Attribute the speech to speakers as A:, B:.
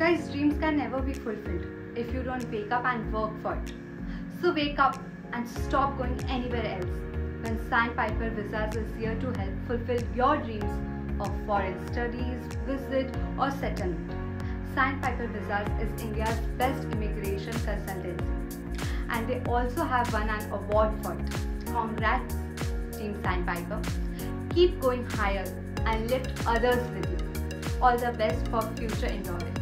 A: Guys, dreams can never be fulfilled if you don't wake up and work for it. So wake up and stop going anywhere else. When Sandpiper Visas is here to help fulfill your dreams of foreign studies, visit, or settlement. Sandpiper Visas is India's best immigration consultant, and they also have won an award for it. Congrats, Team Sandpiper. Keep going higher and lift others with you. All the best for future endeavors.